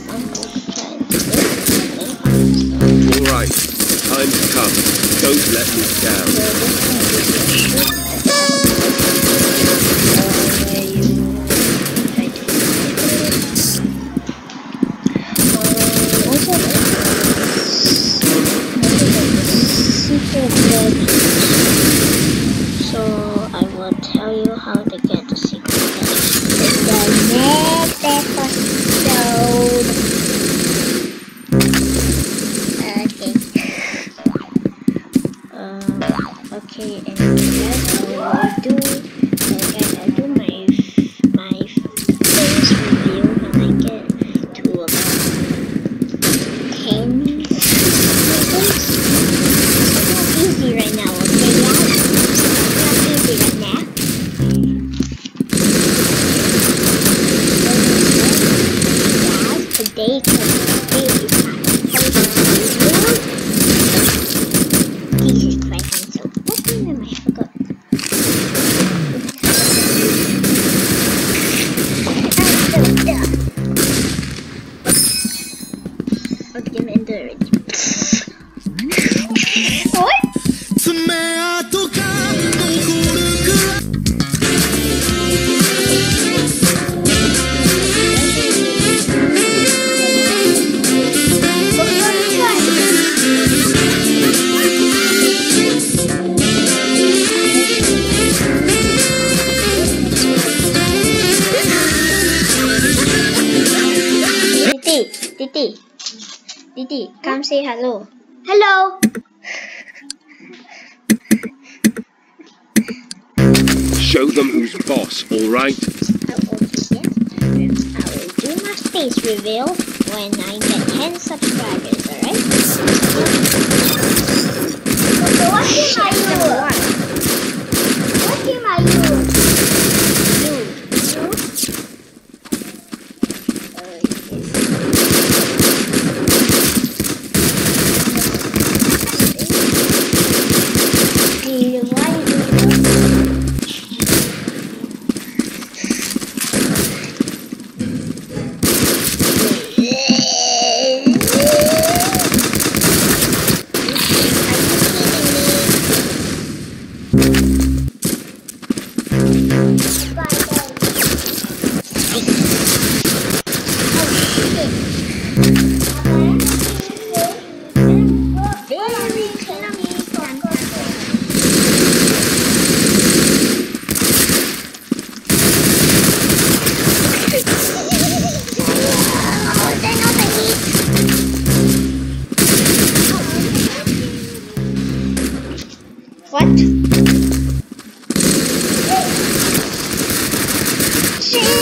All right, time to come. Don't let me down. Didi. Didi, come hmm? say hello. Hello. Show them who's boss, alright? I will do my face reveal when I get 10 subscribers, alright? She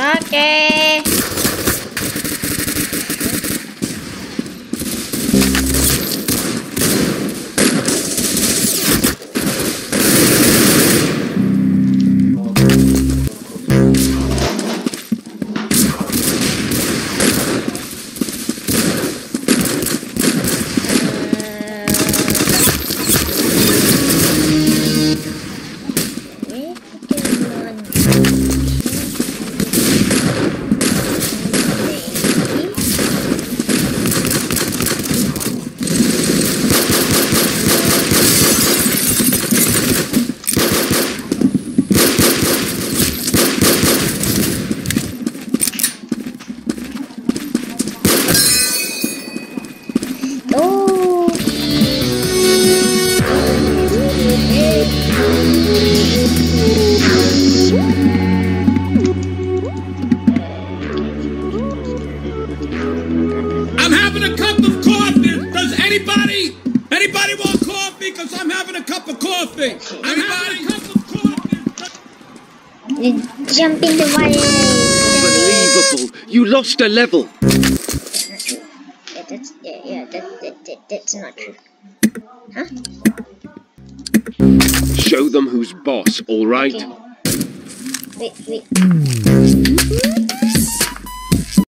Oke. Okay. Coffee. Everybody. You jump in the water. Unbelievable. You lost a level. That's not true. Yeah, that's yeah, yeah that, that, that that's not true. Huh? Show them who's boss, all right? Okay. Wait, wait. Hmm.